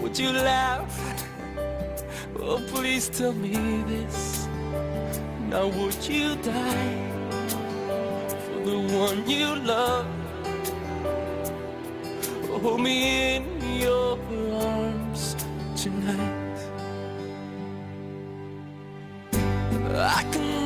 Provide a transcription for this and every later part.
Would you laugh? Oh, please tell me this. Now, would you die for the one you love? Hold me in your arms tonight. I can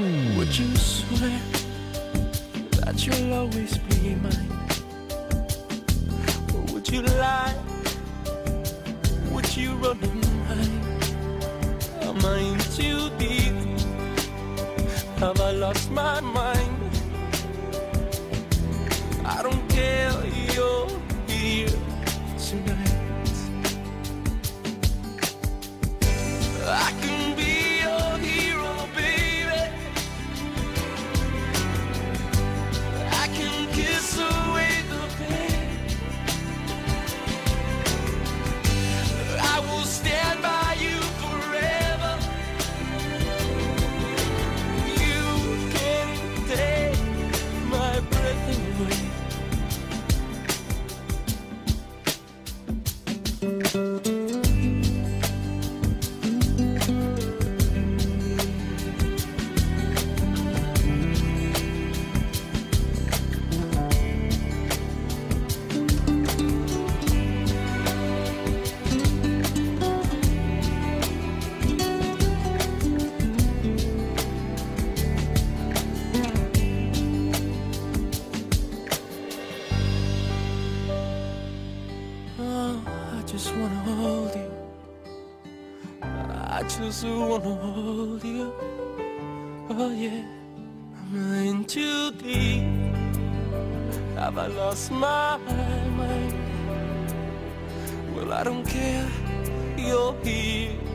Would you swear that you'll always be mine? Or would you lie? Would you run and hide? Am I in too deep? Have I lost my mind? Oh, just wanna hold you. I just wanna hold you. Oh yeah, I'm in too deep. Have I lost my mind? Well, I don't care. You're here.